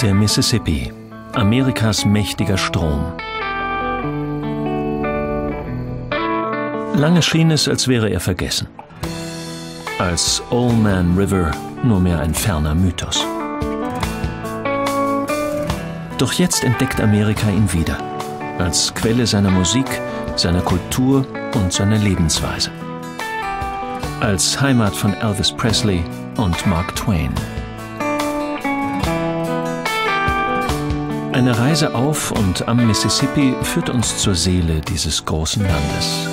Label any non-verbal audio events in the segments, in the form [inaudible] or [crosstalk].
Der Mississippi, Amerikas mächtiger Strom. Lange schien es, als wäre er vergessen. Als Old Man River nur mehr ein ferner Mythos. Doch jetzt entdeckt Amerika ihn wieder, als Quelle seiner Musik, seiner Kultur und seiner Lebensweise. Als Heimat von Elvis Presley und Mark Twain. Eine Reise auf und am Mississippi führt uns zur Seele dieses großen Landes.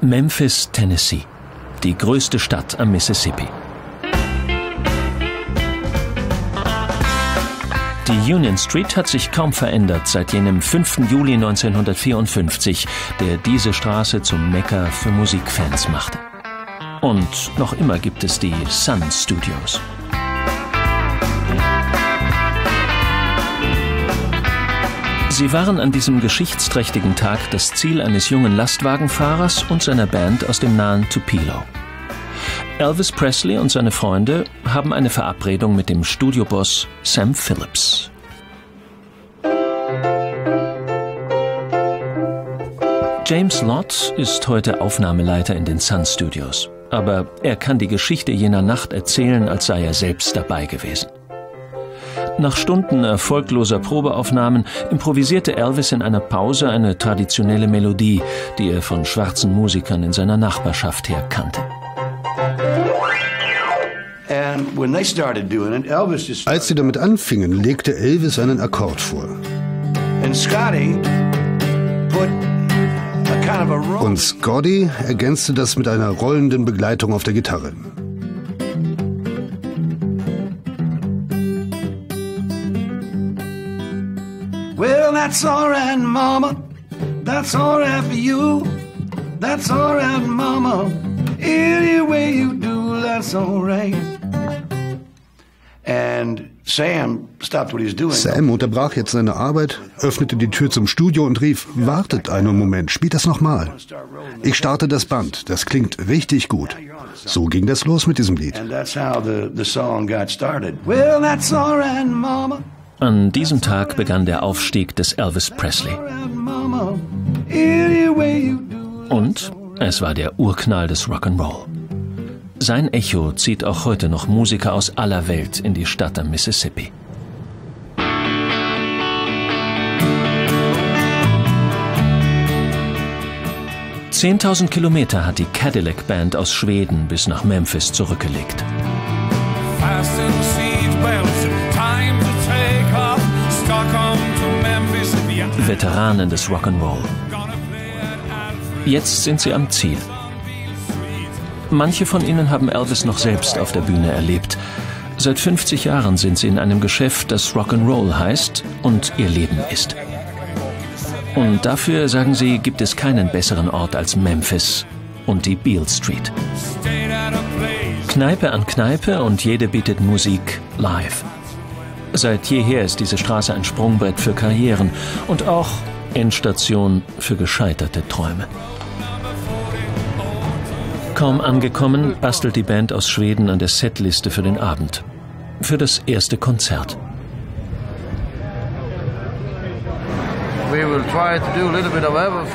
Memphis, Tennessee, die größte Stadt am Mississippi. Die Union Street hat sich kaum verändert seit jenem 5. Juli 1954, der diese Straße zum Mekka für Musikfans machte. Und noch immer gibt es die Sun Studios. Sie waren an diesem geschichtsträchtigen Tag das Ziel eines jungen Lastwagenfahrers und seiner Band aus dem nahen Tupelo. Elvis Presley und seine Freunde haben eine Verabredung mit dem Studioboss Sam Phillips. James Lott ist heute Aufnahmeleiter in den Sun Studios, aber er kann die Geschichte jener Nacht erzählen, als sei er selbst dabei gewesen. Nach Stunden erfolgloser Probeaufnahmen improvisierte Elvis in einer Pause eine traditionelle Melodie, die er von schwarzen Musikern in seiner Nachbarschaft her kannte. Als sie damit anfingen, legte Elvis einen Akkord vor. Und Scotty ergänzte das mit einer rollenden Begleitung auf der Gitarre. Well, that's alright, Mama. That's alright for you. That's alright, Mama. Any way you do, that's alright. And Sam Sam unterbrach jetzt seine Arbeit, öffnete die Tür zum Studio und rief, wartet einen Moment, spielt das nochmal. Ich starte das Band, das klingt richtig gut. So ging das los mit diesem Lied. An diesem Tag begann der Aufstieg des Elvis Presley. Und es war der Urknall des Rock'n'Roll. Sein Echo zieht auch heute noch Musiker aus aller Welt in die Stadt am Mississippi. Zehntausend Kilometer hat die Cadillac Band aus Schweden bis nach Memphis zurückgelegt. Veteranen des Rock'n'Roll. Jetzt sind sie am Ziel. Manche von ihnen haben Elvis noch selbst auf der Bühne erlebt. Seit 50 Jahren sind sie in einem Geschäft, das Rock'n'Roll heißt und ihr Leben ist. Und dafür, sagen sie, gibt es keinen besseren Ort als Memphis und die Beale Street. Kneipe an Kneipe und jede bietet Musik live. Seit jeher ist diese Straße ein Sprungbrett für Karrieren und auch Endstation für gescheiterte Träume. Kaum angekommen, bastelt die Band aus Schweden an der Setliste für den Abend. Für das erste Konzert.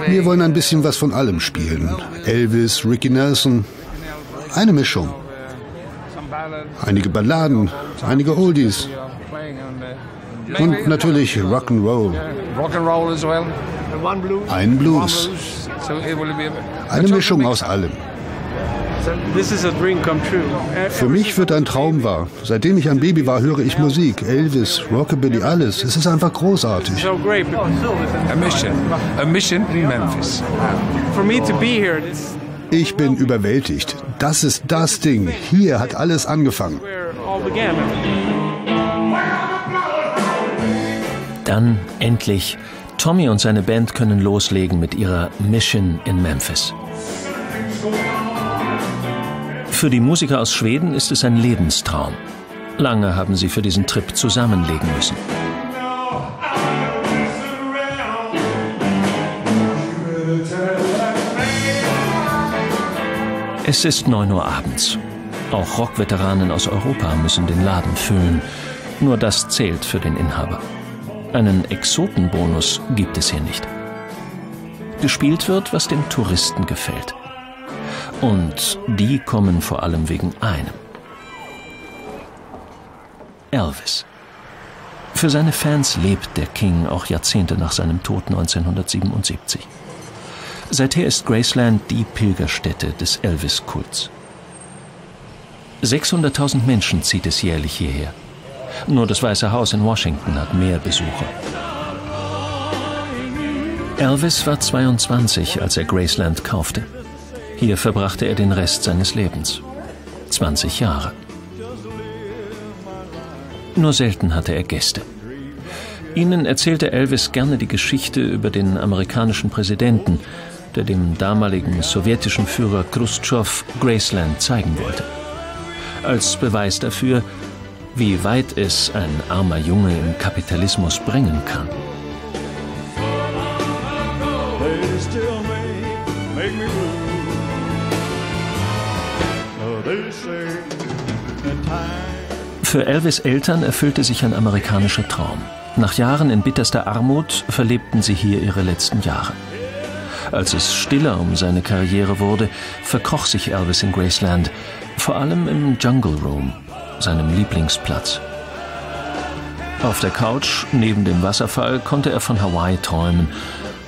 Wir wollen ein bisschen was von allem spielen. Elvis, Ricky Nelson. Eine Mischung. Einige Balladen, einige Oldies. Und natürlich Rock'n'Roll. Ein Blues. Eine Mischung aus allem. Für mich wird ein Traum wahr. Seitdem ich ein Baby war, höre ich Musik, Elvis, Rockabilly, alles. Es ist einfach großartig. Ich bin überwältigt. Das ist das Ding. Hier hat alles angefangen. Dann endlich, Tommy und seine Band können loslegen mit ihrer Mission in Memphis. Für die Musiker aus Schweden ist es ein Lebenstraum. Lange haben sie für diesen Trip zusammenlegen müssen. Es ist 9 Uhr abends. Auch Rockveteranen aus Europa müssen den Laden füllen. Nur das zählt für den Inhaber. Einen Exotenbonus gibt es hier nicht. Gespielt wird, was den Touristen gefällt. Und die kommen vor allem wegen einem. Elvis. Für seine Fans lebt der King auch Jahrzehnte nach seinem Tod 1977. Seither ist Graceland die Pilgerstätte des Elvis-Kults. 600.000 Menschen zieht es jährlich hierher. Nur das Weiße Haus in Washington hat mehr Besucher. Elvis war 22, als er Graceland kaufte. Hier verbrachte er den Rest seines Lebens. 20 Jahre. Nur selten hatte er Gäste. Ihnen erzählte Elvis gerne die Geschichte über den amerikanischen Präsidenten, der dem damaligen sowjetischen Führer Khrushchev Graceland zeigen wollte. Als Beweis dafür, wie weit es ein armer Junge im Kapitalismus bringen kann. Für Elvis Eltern erfüllte sich ein amerikanischer Traum. Nach Jahren in bitterster Armut verlebten sie hier ihre letzten Jahre. Als es stiller um seine Karriere wurde, verkroch sich Elvis in Graceland, vor allem im Jungle Room, seinem Lieblingsplatz. Auf der Couch neben dem Wasserfall konnte er von Hawaii träumen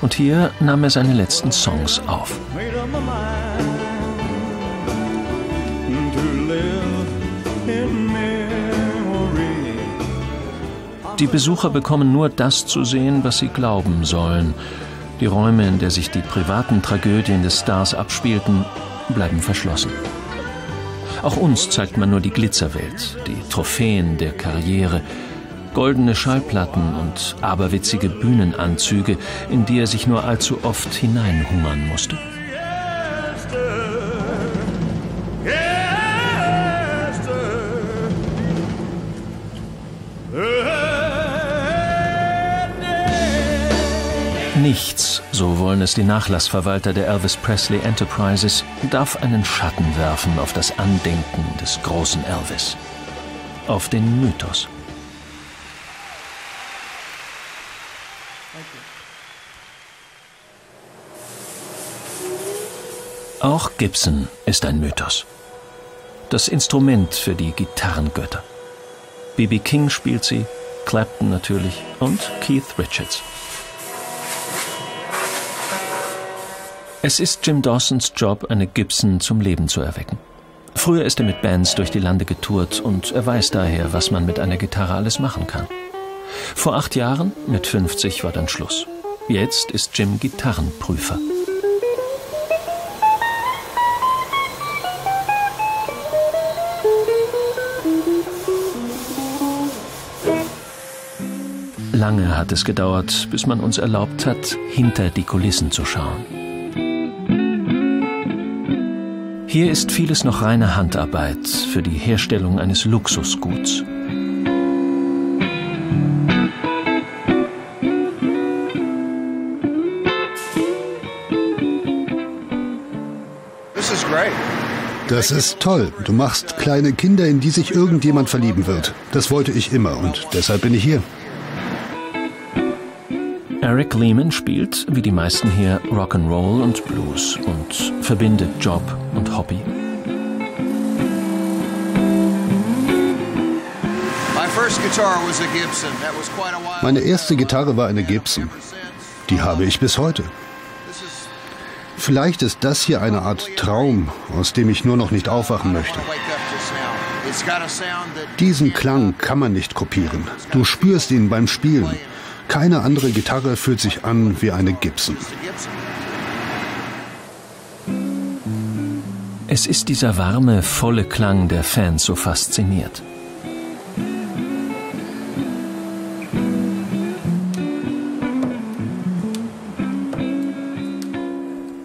und hier nahm er seine letzten Songs auf. Die Besucher bekommen nur das zu sehen, was sie glauben sollen. Die Räume, in der sich die privaten Tragödien des Stars abspielten, bleiben verschlossen. Auch uns zeigt man nur die Glitzerwelt, die Trophäen der Karriere, goldene Schallplatten und aberwitzige Bühnenanzüge, in die er sich nur allzu oft hineinhungern musste. Nichts, so wollen es die Nachlassverwalter der Elvis Presley Enterprises, darf einen Schatten werfen auf das Andenken des großen Elvis. Auf den Mythos. Auch Gibson ist ein Mythos. Das Instrument für die Gitarrengötter. B.B. King spielt sie, Clapton natürlich und Keith Richards. Es ist Jim Dawsons Job, eine Gibson zum Leben zu erwecken. Früher ist er mit Bands durch die Lande getourt und er weiß daher, was man mit einer Gitarre alles machen kann. Vor acht Jahren, mit 50, war dann Schluss. Jetzt ist Jim Gitarrenprüfer. Lange hat es gedauert, bis man uns erlaubt hat, hinter die Kulissen zu schauen. Hier ist vieles noch reine Handarbeit für die Herstellung eines Luxusguts. Das ist toll. Du machst kleine Kinder, in die sich irgendjemand verlieben wird. Das wollte ich immer und deshalb bin ich hier. Eric Lehman spielt, wie die meisten hier, Rock'n'Roll und Blues und verbindet Job und Hobby. Meine erste Gitarre war eine Gibson. Die habe ich bis heute. Vielleicht ist das hier eine Art Traum, aus dem ich nur noch nicht aufwachen möchte. Diesen Klang kann man nicht kopieren. Du spürst ihn beim Spielen. Keine andere Gitarre fühlt sich an wie eine Gibson. Es ist dieser warme, volle Klang, der Fans so fasziniert.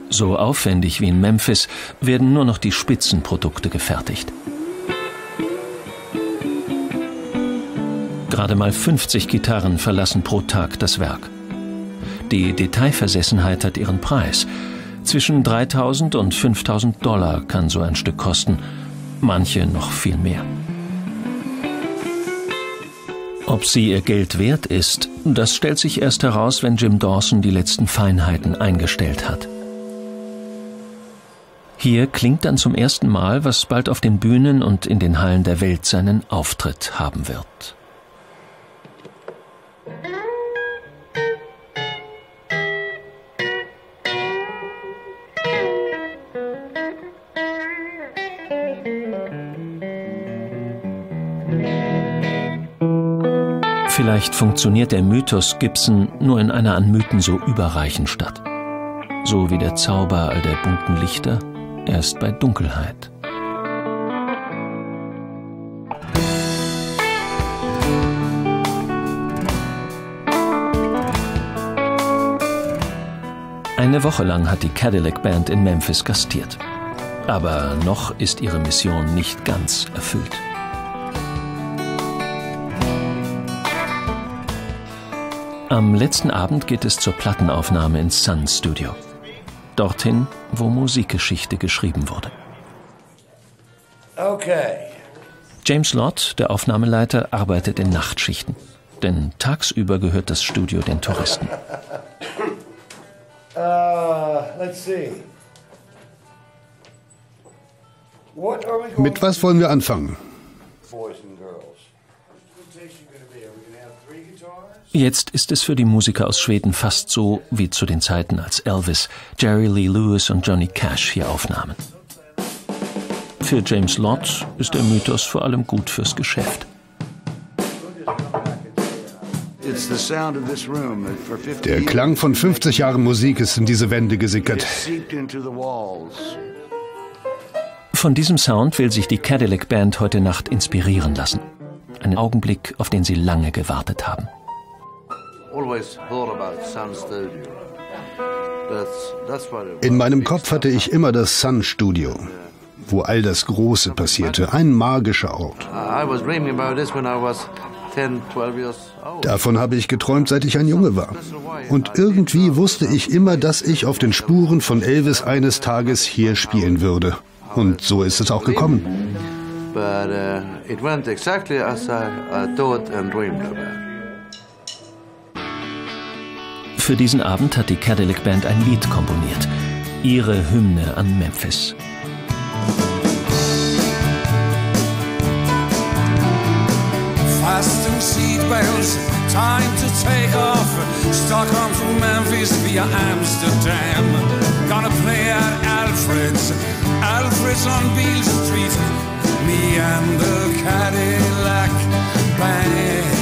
So aufwendig wie in Memphis werden nur noch die Spitzenprodukte gefertigt. Gerade mal 50 Gitarren verlassen pro Tag das Werk. Die Detailversessenheit hat ihren Preis. Zwischen 3000 und 5000 Dollar kann so ein Stück kosten, manche noch viel mehr. Ob sie ihr Geld wert ist, das stellt sich erst heraus, wenn Jim Dawson die letzten Feinheiten eingestellt hat. Hier klingt dann zum ersten Mal, was bald auf den Bühnen und in den Hallen der Welt seinen Auftritt haben wird. Vielleicht funktioniert der Mythos Gibson nur in einer an Mythen so überreichen Stadt. So wie der Zauber all der bunten Lichter erst bei Dunkelheit. Eine Woche lang hat die Cadillac Band in Memphis gastiert. Aber noch ist ihre Mission nicht ganz erfüllt. Am letzten Abend geht es zur Plattenaufnahme ins Sun Studio. Dorthin, wo Musikgeschichte geschrieben wurde. Okay. James Lott, der Aufnahmeleiter, arbeitet in Nachtschichten. Denn tagsüber gehört das Studio den Touristen. Uh, Mit was wollen wir anfangen? Jetzt ist es für die Musiker aus Schweden fast so wie zu den Zeiten, als Elvis, Jerry Lee Lewis und Johnny Cash hier aufnahmen. Für James Lott ist der Mythos vor allem gut fürs Geschäft. Der Klang von 50 Jahren Musik ist in diese Wände gesickert. Von diesem Sound will sich die Cadillac Band heute Nacht inspirieren lassen. Ein Augenblick, auf den sie lange gewartet haben. In meinem Kopf hatte ich immer das Sun Studio, wo all das Große passierte, ein magischer Ort. Davon habe ich geträumt, seit ich ein Junge war. Und irgendwie wusste ich immer, dass ich auf den Spuren von Elvis eines Tages hier spielen würde. Und so ist es auch gekommen. But uh, it went exactly as I, I thought and dreamed about. Für diesen Abend hat die Cadillac Band ein Lied komponiert. Ihre Hymne an Memphis. Fasten seatbelts, time to take off. Stockholm to Memphis via Amsterdam. Gonna play at Alfred's, Alfred's on Beale Street. Me and the Cadillac Band.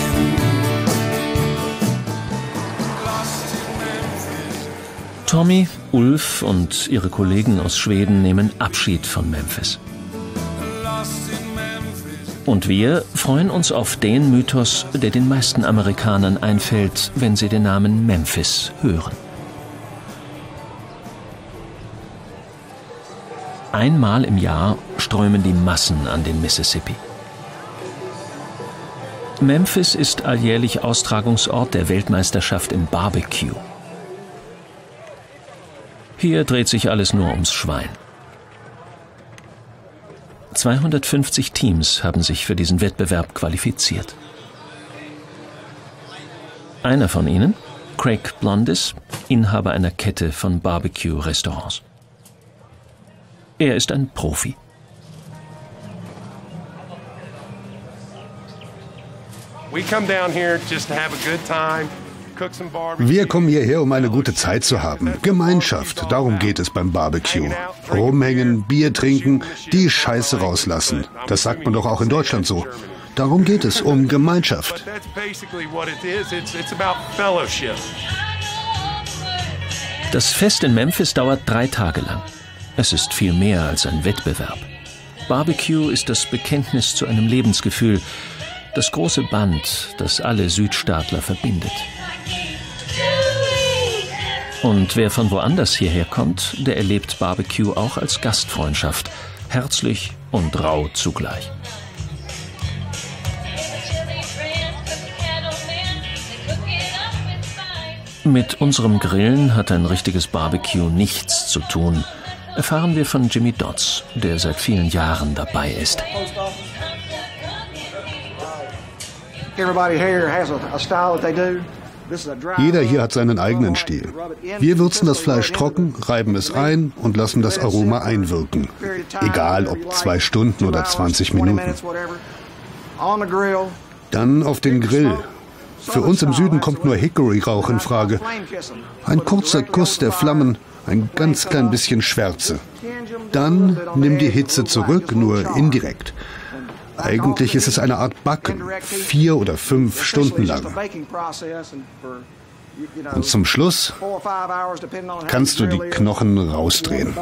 Tommy, Ulf und ihre Kollegen aus Schweden nehmen Abschied von Memphis. Und wir freuen uns auf den Mythos, der den meisten Amerikanern einfällt, wenn sie den Namen Memphis hören. Einmal im Jahr strömen die Massen an den Mississippi. Memphis ist alljährlich Austragungsort der Weltmeisterschaft im Barbecue. Hier dreht sich alles nur ums Schwein. 250 Teams haben sich für diesen Wettbewerb qualifiziert. Einer von ihnen, Craig Blondis, Inhaber einer Kette von Barbecue-Restaurants. Er ist ein Profi. We come down here just to have a good time. Wir kommen hierher, um eine gute Zeit zu haben. Gemeinschaft, darum geht es beim Barbecue. Rumhängen, Bier trinken, die Scheiße rauslassen. Das sagt man doch auch in Deutschland so. Darum geht es, um Gemeinschaft. Das Fest in Memphis dauert drei Tage lang. Es ist viel mehr als ein Wettbewerb. Barbecue ist das Bekenntnis zu einem Lebensgefühl, das große Band, das alle Südstaatler verbindet. Und wer von woanders hierher kommt, der erlebt Barbecue auch als Gastfreundschaft, herzlich und rau zugleich. Mit unserem Grillen hat ein richtiges Barbecue nichts zu tun, erfahren wir von Jimmy Dodds, der seit vielen Jahren dabei ist. Jeder hier hat seinen eigenen Stil. Wir würzen das Fleisch trocken, reiben es ein und lassen das Aroma einwirken. Egal ob zwei Stunden oder 20 Minuten. Dann auf den Grill. Für uns im Süden kommt nur Hickory-Rauch in Frage. Ein kurzer Kuss der Flammen, ein ganz klein bisschen Schwärze. Dann nimm die Hitze zurück, nur indirekt. Eigentlich ist es eine Art Backen, vier oder fünf Stunden lang. Und zum Schluss kannst du die Knochen rausdrehen.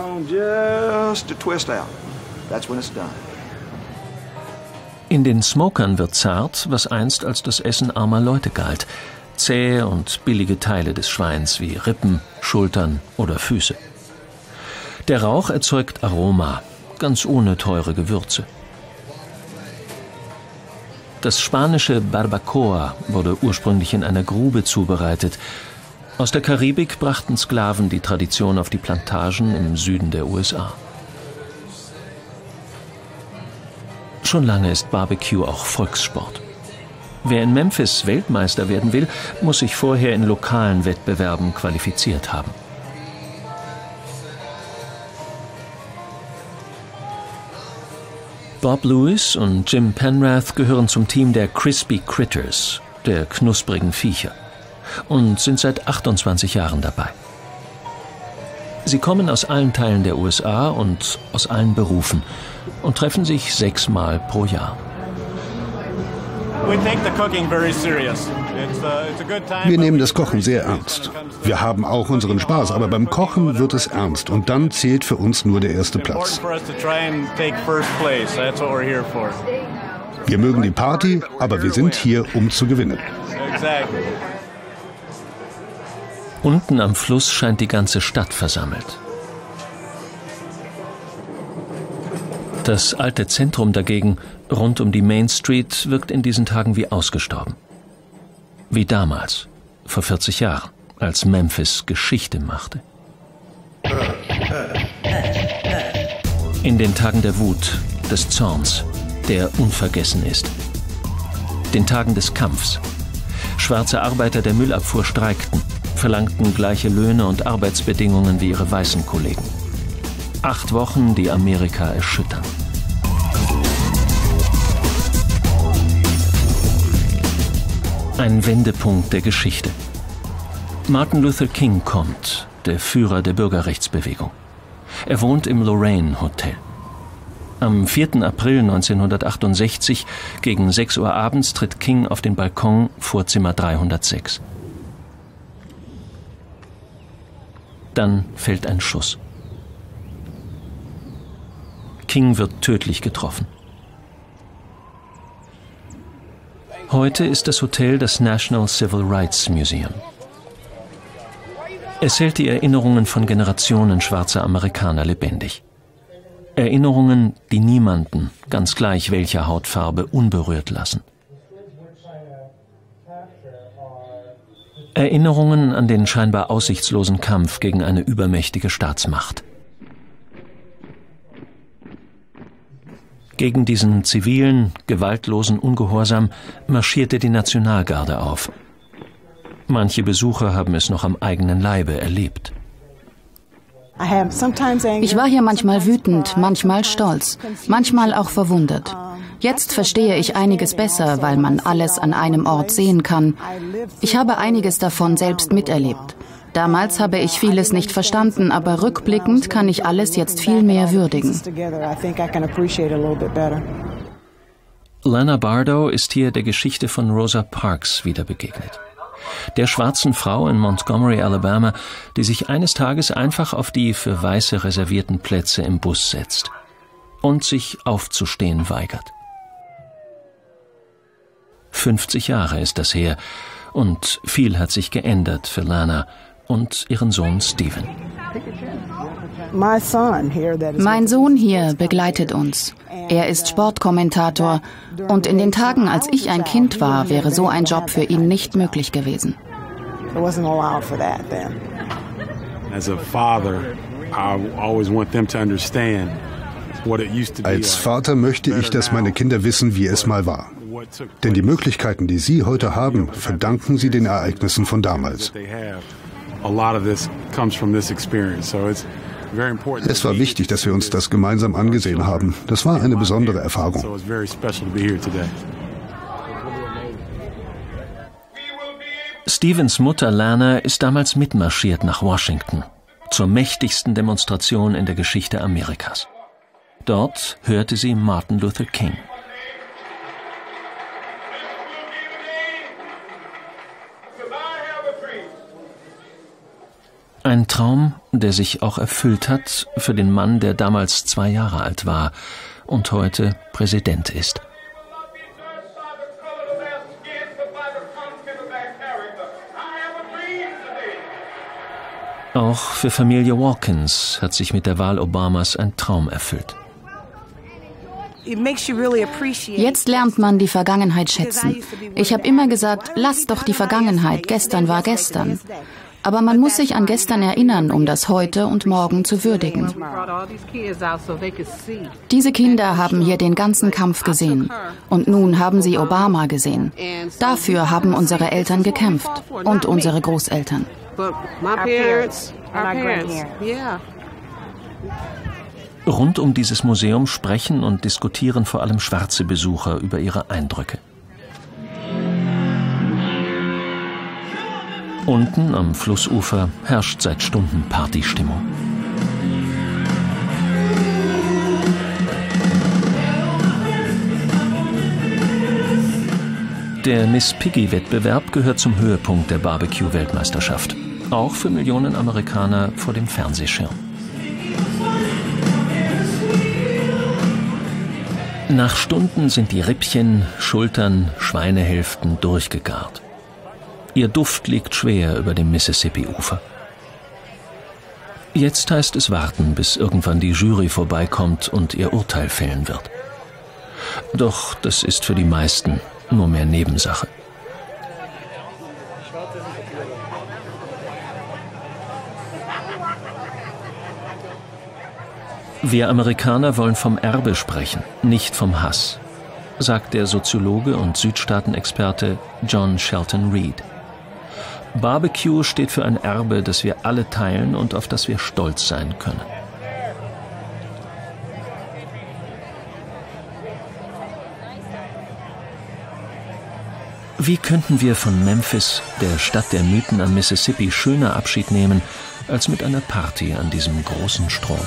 In den Smokern wird zart, was einst als das Essen armer Leute galt. Zähe und billige Teile des Schweins wie Rippen, Schultern oder Füße. Der Rauch erzeugt Aroma, ganz ohne teure Gewürze. Das spanische Barbacoa wurde ursprünglich in einer Grube zubereitet. Aus der Karibik brachten Sklaven die Tradition auf die Plantagen im Süden der USA. Schon lange ist Barbecue auch Volkssport. Wer in Memphis Weltmeister werden will, muss sich vorher in lokalen Wettbewerben qualifiziert haben. Bob Lewis und Jim Penrath gehören zum Team der Crispy Critters, der knusprigen Viecher, und sind seit 28 Jahren dabei. Sie kommen aus allen Teilen der USA und aus allen Berufen und treffen sich sechsmal pro Jahr. Wir nehmen das Kochen sehr ernst. Wir haben auch unseren Spaß, aber beim Kochen wird es ernst und dann zählt für uns nur der erste Platz. Wir mögen die Party, aber wir sind hier, um zu gewinnen. Unten am Fluss scheint die ganze Stadt versammelt. Das alte Zentrum dagegen, rund um die Main Street, wirkt in diesen Tagen wie ausgestorben. Wie damals, vor 40 Jahren, als Memphis Geschichte machte. In den Tagen der Wut, des Zorns, der unvergessen ist. Den Tagen des Kampfs. Schwarze Arbeiter der Müllabfuhr streikten, verlangten gleiche Löhne und Arbeitsbedingungen wie ihre weißen Kollegen. Acht Wochen, die Amerika erschüttern. Ein Wendepunkt der Geschichte. Martin Luther King kommt, der Führer der Bürgerrechtsbewegung. Er wohnt im Lorraine Hotel. Am 4. April 1968 gegen 6 Uhr abends tritt King auf den Balkon Vorzimmer 306. Dann fällt ein Schuss. King wird tödlich getroffen. Heute ist das Hotel das National Civil Rights Museum. Es hält die Erinnerungen von Generationen schwarzer Amerikaner lebendig. Erinnerungen, die niemanden, ganz gleich welcher Hautfarbe, unberührt lassen. Erinnerungen an den scheinbar aussichtslosen Kampf gegen eine übermächtige Staatsmacht. Gegen diesen zivilen, gewaltlosen Ungehorsam marschierte die Nationalgarde auf. Manche Besucher haben es noch am eigenen Leibe erlebt. Ich war hier manchmal wütend, manchmal stolz, manchmal auch verwundert. Jetzt verstehe ich einiges besser, weil man alles an einem Ort sehen kann. Ich habe einiges davon selbst miterlebt. Damals habe ich vieles nicht verstanden, aber rückblickend kann ich alles jetzt viel mehr würdigen. Lana Bardo ist hier der Geschichte von Rosa Parks wieder begegnet. Der schwarzen Frau in Montgomery, Alabama, die sich eines Tages einfach auf die für Weiße reservierten Plätze im Bus setzt und sich aufzustehen weigert. 50 Jahre ist das her und viel hat sich geändert für Lana und ihren Sohn Stephen. Mein Sohn hier begleitet uns. Er ist Sportkommentator und in den Tagen, als ich ein Kind war, wäre so ein Job für ihn nicht möglich gewesen. As a father, I always want them to understand als Vater möchte ich, dass meine Kinder wissen, wie es mal war. Denn die Möglichkeiten, die sie heute haben, verdanken sie den Ereignissen von damals. Es war wichtig, dass wir uns das gemeinsam angesehen haben. Das war eine besondere Erfahrung. Stevens Mutter Lana ist damals mitmarschiert nach Washington, zur mächtigsten Demonstration in der Geschichte Amerikas. Dort hörte sie Martin Luther King. Ein Traum, der sich auch erfüllt hat für den Mann, der damals zwei Jahre alt war und heute Präsident ist. Auch für Familie Walkins hat sich mit der Wahl Obamas ein Traum erfüllt. Jetzt lernt man die Vergangenheit schätzen. Ich habe immer gesagt, lass doch die Vergangenheit, gestern war gestern. Aber man muss sich an gestern erinnern, um das heute und morgen zu würdigen. Diese Kinder haben hier den ganzen Kampf gesehen. Und nun haben sie Obama gesehen. Dafür haben unsere Eltern gekämpft und unsere Großeltern. Rund um dieses Museum sprechen und diskutieren vor allem schwarze Besucher über ihre Eindrücke. Unten am Flussufer herrscht seit Stunden Partystimmung. Der Miss Piggy-Wettbewerb gehört zum Höhepunkt der Barbecue-Weltmeisterschaft. Auch für Millionen Amerikaner vor dem Fernsehschirm. Nach Stunden sind die Rippchen, Schultern, Schweinehälften durchgegart. Ihr Duft liegt schwer über dem Mississippi-Ufer. Jetzt heißt es warten, bis irgendwann die Jury vorbeikommt und ihr Urteil fällen wird. Doch das ist für die meisten nur mehr Nebensache. Wir Amerikaner wollen vom Erbe sprechen, nicht vom Hass, sagt der Soziologe und Südstaatenexperte John Shelton Reed. Barbecue steht für ein Erbe, das wir alle teilen und auf das wir stolz sein können. Wie könnten wir von Memphis, der Stadt der Mythen am Mississippi, schöner Abschied nehmen als mit einer Party an diesem großen Strom?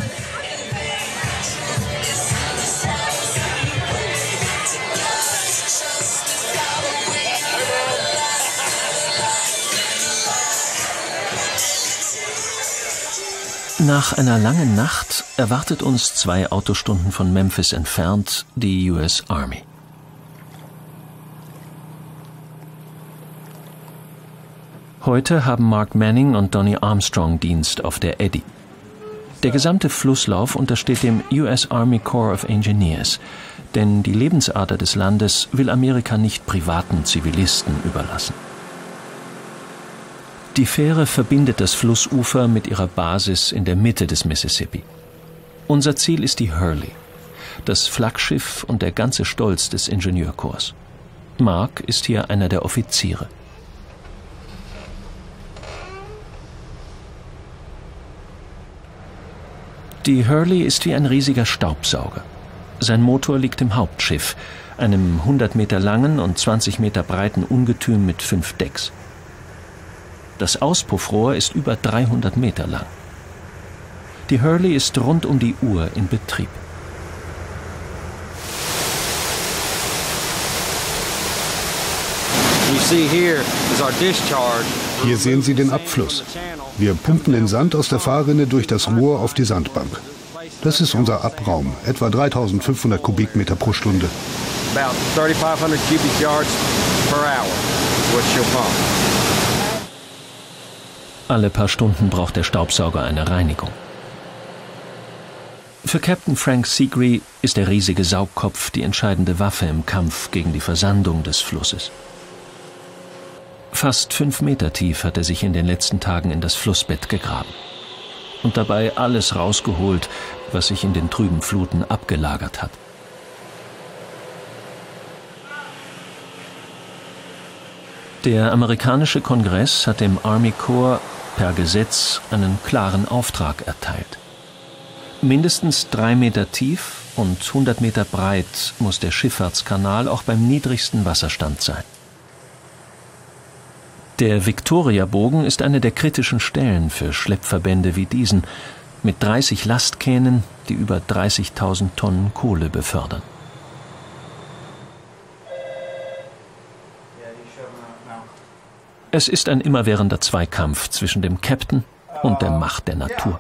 Nach einer langen Nacht erwartet uns zwei Autostunden von Memphis entfernt die US Army. Heute haben Mark Manning und Donny Armstrong Dienst auf der Eddy. Der gesamte Flusslauf untersteht dem US Army Corps of Engineers, denn die Lebensader des Landes will Amerika nicht privaten Zivilisten überlassen. Die Fähre verbindet das Flussufer mit ihrer Basis in der Mitte des Mississippi. Unser Ziel ist die Hurley, das Flaggschiff und der ganze Stolz des Ingenieurkorps. Mark ist hier einer der Offiziere. Die Hurley ist wie ein riesiger Staubsauger. Sein Motor liegt im Hauptschiff, einem 100 Meter langen und 20 Meter breiten Ungetüm mit fünf Decks. Das Auspuffrohr ist über 300 Meter lang. Die Hurley ist rund um die Uhr in Betrieb. Hier sehen Sie den Abfluss. Wir pumpen den Sand aus der Fahrrinne durch das Rohr auf die Sandbank. Das ist unser Abraum, etwa 3500 Kubikmeter pro Stunde. Alle paar Stunden braucht der Staubsauger eine Reinigung. Für Captain Frank Seagree ist der riesige Saugkopf die entscheidende Waffe im Kampf gegen die Versandung des Flusses. Fast fünf Meter tief hat er sich in den letzten Tagen in das Flussbett gegraben und dabei alles rausgeholt, was sich in den trüben Fluten abgelagert hat. Der amerikanische Kongress hat dem Army Corps per Gesetz einen klaren Auftrag erteilt. Mindestens drei Meter tief und 100 Meter breit muss der Schifffahrtskanal auch beim niedrigsten Wasserstand sein. Der Viktoriabogen ist eine der kritischen Stellen für Schleppverbände wie diesen, mit 30 Lastkähnen, die über 30.000 Tonnen Kohle befördern. Es ist ein immerwährender Zweikampf zwischen dem Captain und der Macht der Natur.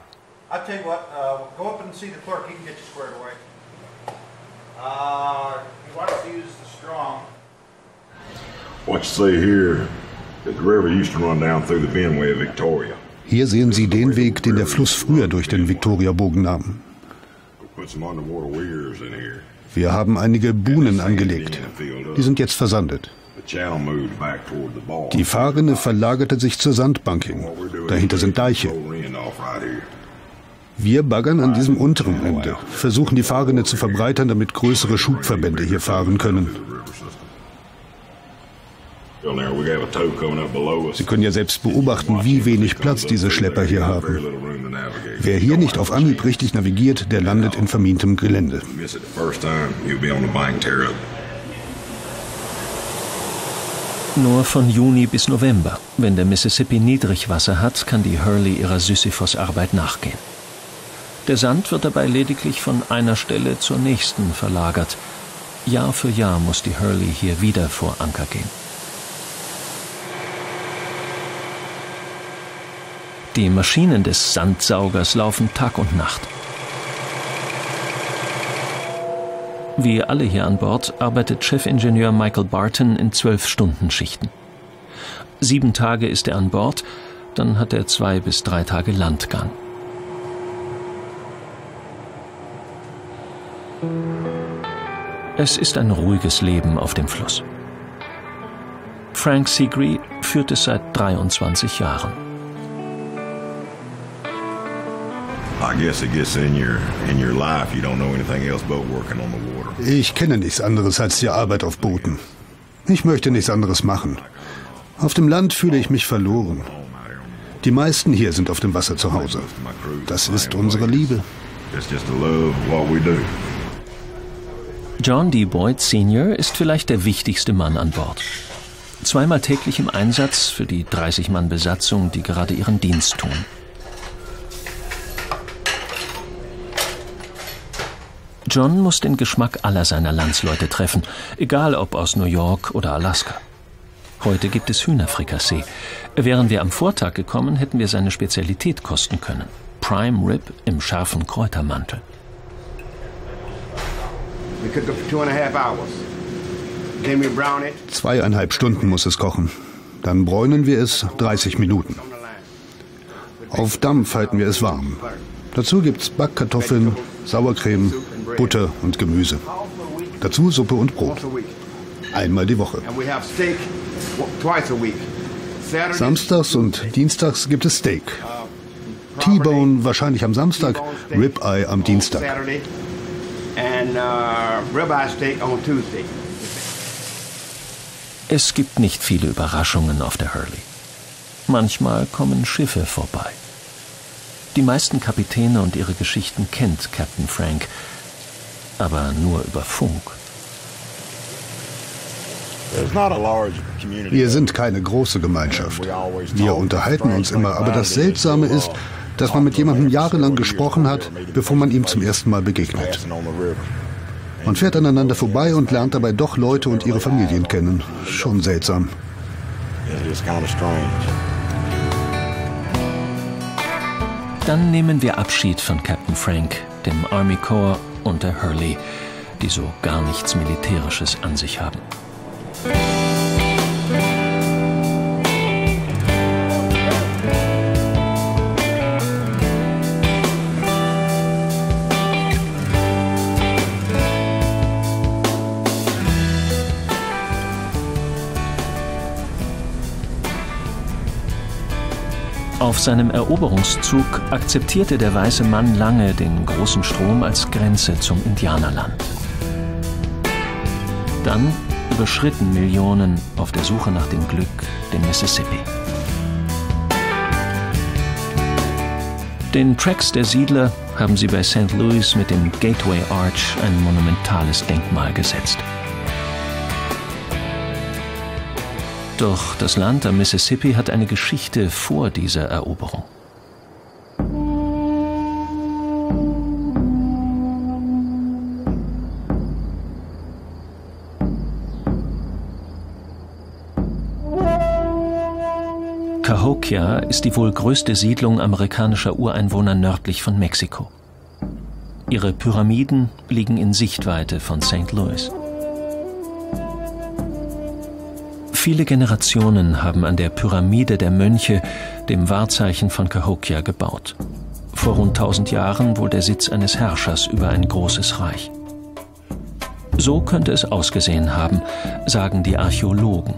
Hier sehen Sie den Weg, den der Fluss früher durch den Victoriabogen nahm. Wir haben einige Buhnen angelegt. Die sind jetzt versandet. Die Fahrrinne verlagerte sich zur Sandbank hin. Dahinter sind Deiche. Wir baggern an diesem unteren Ende, versuchen die Fahrrinne zu verbreitern, damit größere Schubverbände hier fahren können. Sie können ja selbst beobachten, wie wenig Platz diese Schlepper hier haben. Wer hier nicht auf Anhieb richtig navigiert, der landet in vermintem Gelände. Nur von Juni bis November. Wenn der Mississippi Niedrigwasser hat, kann die Hurley ihrer Sisyphos-Arbeit nachgehen. Der Sand wird dabei lediglich von einer Stelle zur nächsten verlagert. Jahr für Jahr muss die Hurley hier wieder vor Anker gehen. Die Maschinen des Sandsaugers laufen Tag und Nacht. Wie alle hier an Bord arbeitet Chefingenieur Michael Barton in zwölf Stunden Schichten. Sieben Tage ist er an Bord, dann hat er zwei bis drei Tage Landgang. Es ist ein ruhiges Leben auf dem Fluss. Frank Seagree führt es seit 23 Jahren. Ich kenne nichts anderes als die Arbeit auf Booten. Ich möchte nichts anderes machen. Auf dem Land fühle ich mich verloren. Die meisten hier sind auf dem Wasser zu Hause. Das ist unsere Liebe. John D. Boyd Sr. ist vielleicht der wichtigste Mann an Bord. Zweimal täglich im Einsatz für die 30 Mann Besatzung, die gerade ihren Dienst tun. John muss den Geschmack aller seiner Landsleute treffen, egal ob aus New York oder Alaska. Heute gibt es Hühnerfrikassee. Wären wir am Vortag gekommen, hätten wir seine Spezialität kosten können. Prime Rib im scharfen Kräutermantel. Zweieinhalb Stunden muss es kochen. Dann bräunen wir es 30 Minuten. Auf Dampf halten wir es warm. Dazu gibt's Backkartoffeln, Sauercreme, Butter und Gemüse. Dazu Suppe und Brot. Einmal die Woche. Samstags und Dienstags gibt es Steak. T-Bone wahrscheinlich am Samstag, Ribeye am Dienstag. Es gibt nicht viele Überraschungen auf der Hurley. Manchmal kommen Schiffe vorbei. Die meisten Kapitäne und ihre Geschichten kennt Captain Frank, aber nur über Funk. Wir sind keine große Gemeinschaft. Wir unterhalten uns immer, aber das Seltsame ist, dass man mit jemandem jahrelang gesprochen hat, bevor man ihm zum ersten Mal begegnet. Man fährt aneinander vorbei und lernt dabei doch Leute und ihre Familien kennen. Schon seltsam. Dann nehmen wir Abschied von Captain Frank, dem Army Corps und der Hurley, die so gar nichts Militärisches an sich haben. Auf seinem Eroberungszug akzeptierte der weiße Mann lange den großen Strom als Grenze zum Indianerland. Dann überschritten Millionen auf der Suche nach dem Glück den Mississippi. Den Tracks der Siedler haben sie bei St. Louis mit dem Gateway Arch ein monumentales Denkmal gesetzt. Doch das Land am Mississippi hat eine Geschichte vor dieser Eroberung. Cahokia ist die wohl größte Siedlung amerikanischer Ureinwohner nördlich von Mexiko. Ihre Pyramiden liegen in Sichtweite von St. Louis. Viele Generationen haben an der Pyramide der Mönche, dem Wahrzeichen von Cahokia, gebaut. Vor rund 1000 Jahren wohl der Sitz eines Herrschers über ein großes Reich. So könnte es ausgesehen haben, sagen die Archäologen.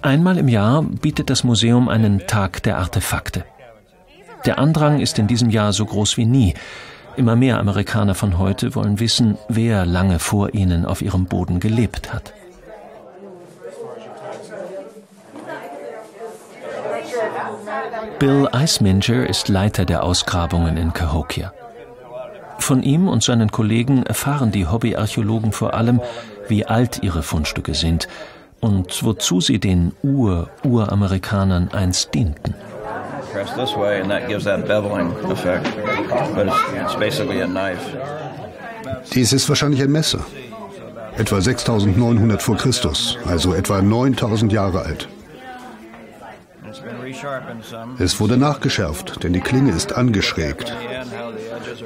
Einmal im Jahr bietet das Museum einen Tag der Artefakte. Der Andrang ist in diesem Jahr so groß wie nie. Immer mehr Amerikaner von heute wollen wissen, wer lange vor ihnen auf ihrem Boden gelebt hat. Bill Eisminger ist Leiter der Ausgrabungen in Cahokia. Von ihm und seinen Kollegen erfahren die Hobbyarchäologen vor allem, wie alt ihre Fundstücke sind und wozu sie den Ur-Uramerikanern einst dienten. Dies ist wahrscheinlich ein Messer. Etwa 6900 vor Christus, also etwa 9000 Jahre alt. Es wurde nachgeschärft, denn die Klinge ist angeschrägt,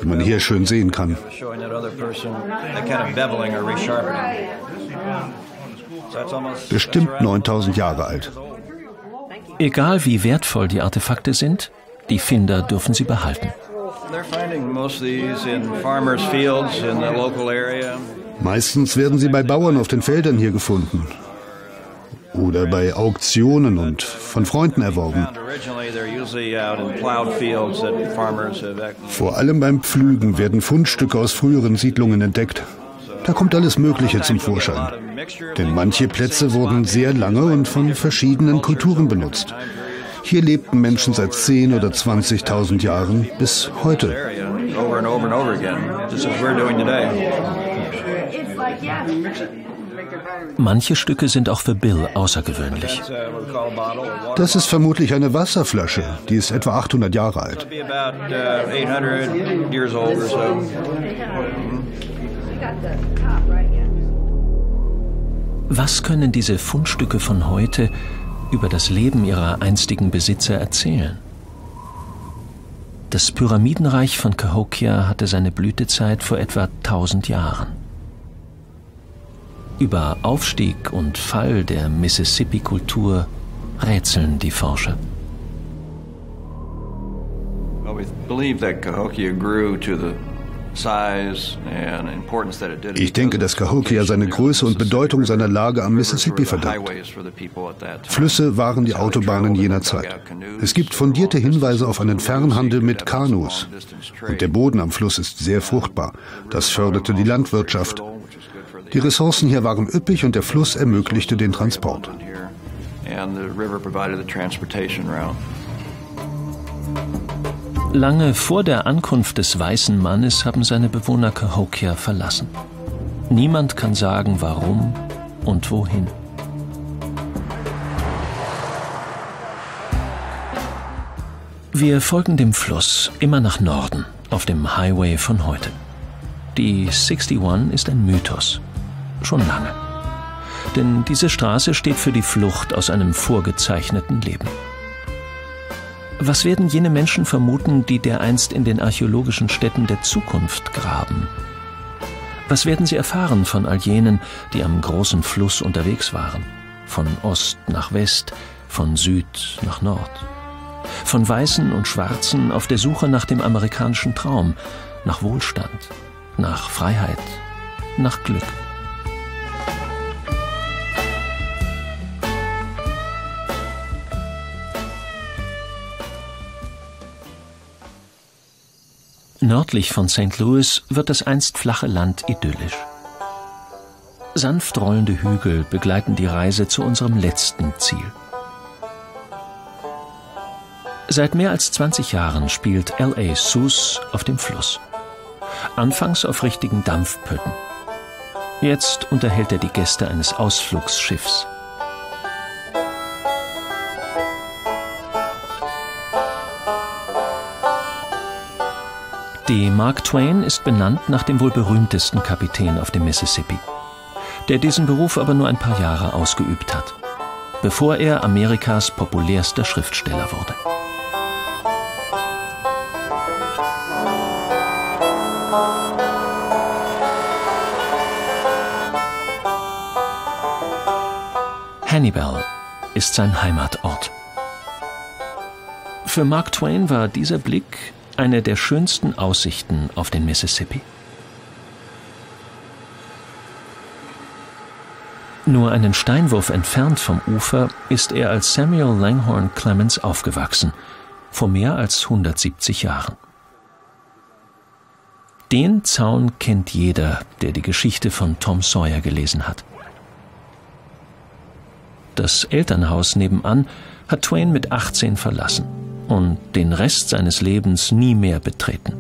wie man hier schön sehen kann. Bestimmt 9000 Jahre alt. Egal wie wertvoll die Artefakte sind, die Finder dürfen sie behalten. Meistens werden sie bei Bauern auf den Feldern hier gefunden oder bei Auktionen und von Freunden erworben. Vor allem beim Pflügen werden Fundstücke aus früheren Siedlungen entdeckt. Da kommt alles Mögliche zum Vorschein. Denn manche Plätze wurden sehr lange und von verschiedenen Kulturen benutzt. Hier lebten Menschen seit 10.000 oder 20.000 Jahren bis heute. Manche Stücke sind auch für Bill außergewöhnlich. Das ist vermutlich eine Wasserflasche, die ist etwa 800 Jahre alt. Was können diese Fundstücke von heute über das Leben ihrer einstigen Besitzer erzählen? Das Pyramidenreich von Cahokia hatte seine Blütezeit vor etwa 1000 Jahren. Über Aufstieg und Fall der Mississippi-Kultur rätseln die Forscher. Well, we believe that Cahokia grew to the ich denke, dass Cahokia seine Größe und Bedeutung seiner Lage am Mississippi verdankt. Flüsse waren die Autobahnen jener Zeit. Es gibt fundierte Hinweise auf einen Fernhandel mit Kanus. Und der Boden am Fluss ist sehr fruchtbar. Das förderte die Landwirtschaft. Die Ressourcen hier waren üppig und der Fluss ermöglichte den Transport. Lange vor der Ankunft des weißen Mannes haben seine Bewohner Cahokia verlassen. Niemand kann sagen, warum und wohin. Wir folgen dem Fluss immer nach Norden auf dem Highway von heute. Die 61 ist ein Mythos. Schon lange. Denn diese Straße steht für die Flucht aus einem vorgezeichneten Leben. Was werden jene Menschen vermuten, die dereinst in den archäologischen Städten der Zukunft graben? Was werden sie erfahren von all jenen, die am großen Fluss unterwegs waren? Von Ost nach West, von Süd nach Nord. Von Weißen und Schwarzen auf der Suche nach dem amerikanischen Traum, nach Wohlstand, nach Freiheit, nach Glück. Nördlich von St. Louis wird das einst flache Land idyllisch. Sanft rollende Hügel begleiten die Reise zu unserem letzten Ziel. Seit mehr als 20 Jahren spielt L.A. Sus auf dem Fluss. Anfangs auf richtigen Dampfpötten. Jetzt unterhält er die Gäste eines Ausflugsschiffs. Die Mark Twain ist benannt nach dem wohl berühmtesten Kapitän auf dem Mississippi, der diesen Beruf aber nur ein paar Jahre ausgeübt hat, bevor er Amerikas populärster Schriftsteller wurde. Hannibal ist sein Heimatort. Für Mark Twain war dieser Blick eine der schönsten Aussichten auf den Mississippi. Nur einen Steinwurf entfernt vom Ufer ist er als Samuel Langhorne Clemens aufgewachsen, vor mehr als 170 Jahren. Den Zaun kennt jeder, der die Geschichte von Tom Sawyer gelesen hat. Das Elternhaus nebenan hat Twain mit 18 verlassen und den Rest seines Lebens nie mehr betreten.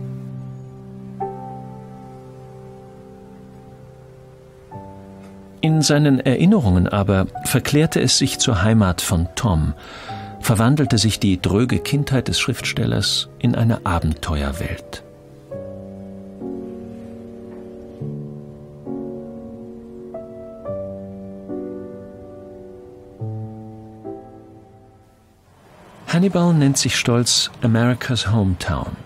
In seinen Erinnerungen aber verklärte es sich zur Heimat von Tom, verwandelte sich die dröge Kindheit des Schriftstellers in eine Abenteuerwelt. Hannibal nennt sich stolz America's Hometown.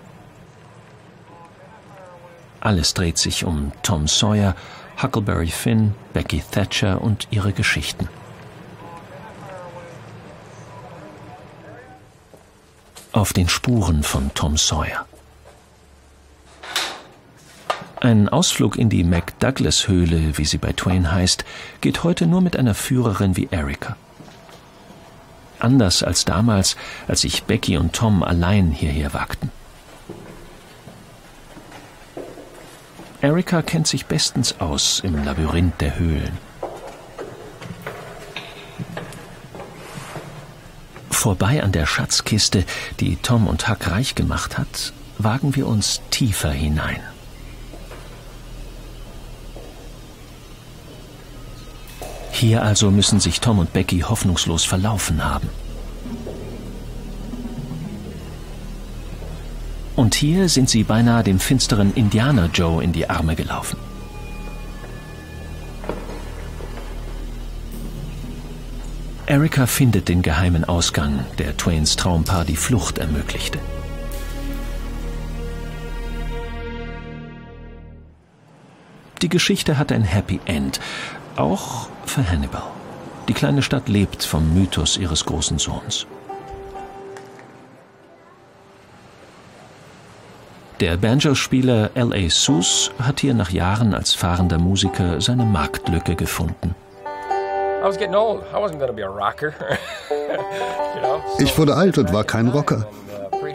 Alles dreht sich um Tom Sawyer, Huckleberry Finn, Becky Thatcher und ihre Geschichten. Auf den Spuren von Tom Sawyer. Ein Ausflug in die McDouglas-Höhle, wie sie bei Twain heißt, geht heute nur mit einer Führerin wie Erika anders als damals, als sich Becky und Tom allein hierher wagten. Erika kennt sich bestens aus im Labyrinth der Höhlen. Vorbei an der Schatzkiste, die Tom und Huck reich gemacht hat, wagen wir uns tiefer hinein. Hier also müssen sich Tom und Becky hoffnungslos verlaufen haben. Und hier sind sie beinahe dem finsteren Indianer Joe in die Arme gelaufen. Erika findet den geheimen Ausgang, der Twains Traumpaar die Flucht ermöglichte. Die Geschichte hat ein Happy End, auch für Hannibal. Die kleine Stadt lebt vom Mythos ihres großen Sohns. Der Banjo-Spieler L.A. Sus hat hier nach Jahren als fahrender Musiker seine Marktlücke gefunden. [laughs] Ich wurde alt und war kein Rocker.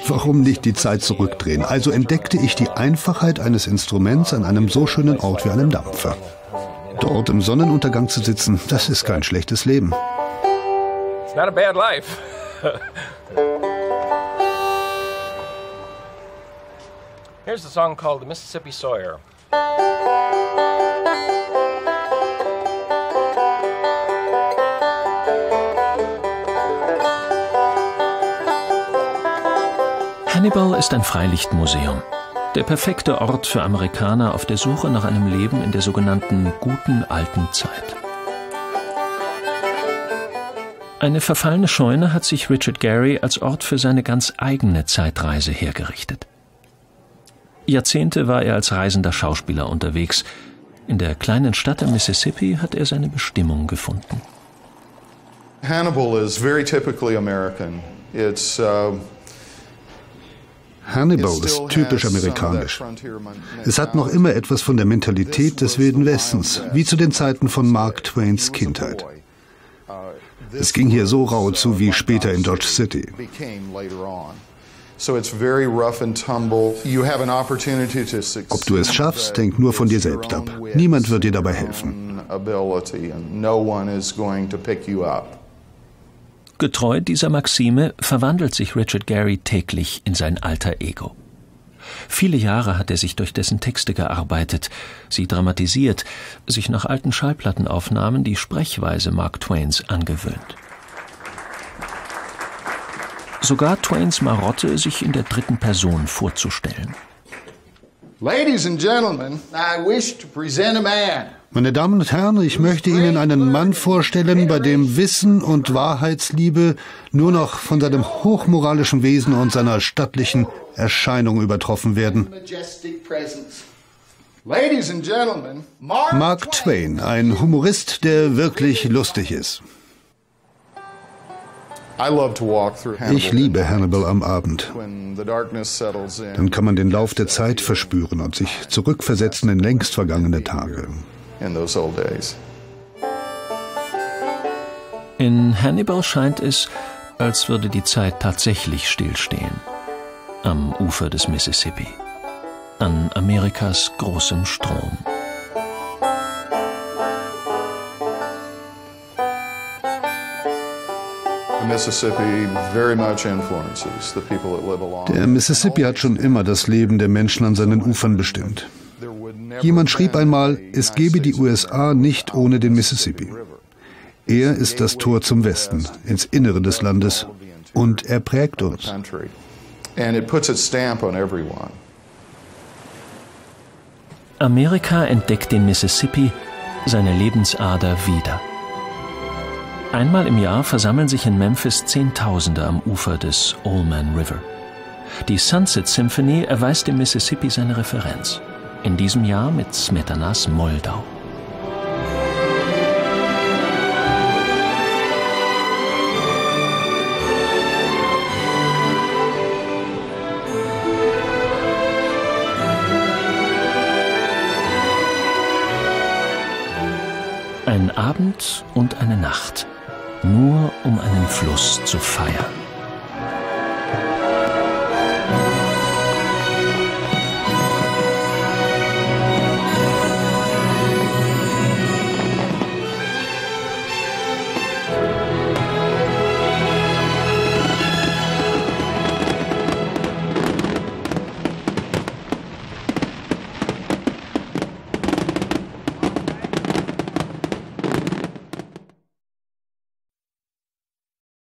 Warum nicht die Zeit zurückdrehen? Also entdeckte ich die Einfachheit eines Instruments an einem so schönen Ort wie einem Dampfer. Dort im Sonnenuntergang zu sitzen, das ist kein schlechtes Leben. It's not a bad life. [laughs] Here's a song called The Mississippi Sawyer. Hannibal ist ein Freilichtmuseum. Der perfekte Ort für Amerikaner auf der Suche nach einem Leben in der sogenannten guten alten Zeit. Eine verfallene Scheune hat sich Richard Gary als Ort für seine ganz eigene Zeitreise hergerichtet. Jahrzehnte war er als reisender Schauspieler unterwegs. In der kleinen Stadt im Mississippi hat er seine Bestimmung gefunden. Hannibal is very typically American. It's uh Hannibal ist typisch amerikanisch. Es hat noch immer etwas von der Mentalität des Wilden Westens, wie zu den Zeiten von Mark Twains Kindheit. Es ging hier so rau zu wie später in Dodge City. Ob du es schaffst, hängt nur von dir selbst ab. Niemand wird dir dabei helfen. Getreu dieser Maxime verwandelt sich Richard Gary täglich in sein alter Ego. Viele Jahre hat er sich durch dessen Texte gearbeitet, sie dramatisiert, sich nach alten Schallplattenaufnahmen die Sprechweise Mark Twains angewöhnt. Sogar Twains Marotte, sich in der dritten Person vorzustellen. Ladies and gentlemen, I wish to present a man. Meine Damen und Herren, ich möchte Ihnen einen Mann vorstellen, bei dem Wissen und Wahrheitsliebe nur noch von seinem hochmoralischen Wesen und seiner stattlichen Erscheinung übertroffen werden. Mark Twain, ein Humorist, der wirklich lustig ist. Ich liebe Hannibal am Abend. Dann kann man den Lauf der Zeit verspüren und sich zurückversetzen in längst vergangene Tage. In Hannibal scheint es, als würde die Zeit tatsächlich stillstehen. Am Ufer des Mississippi. An Amerikas großem Strom. Der Mississippi hat schon immer das Leben der Menschen an seinen Ufern bestimmt. Jemand schrieb einmal, es gebe die USA nicht ohne den Mississippi. Er ist das Tor zum Westen, ins Innere des Landes und er prägt uns. Amerika entdeckt den Mississippi, seine Lebensader wieder. Einmal im Jahr versammeln sich in Memphis Zehntausende am Ufer des Allman River. Die Sunset Symphony erweist dem Mississippi seine Referenz. In diesem Jahr mit Smetanas Moldau. Ein Abend und eine Nacht nur um einen Fluss zu feiern.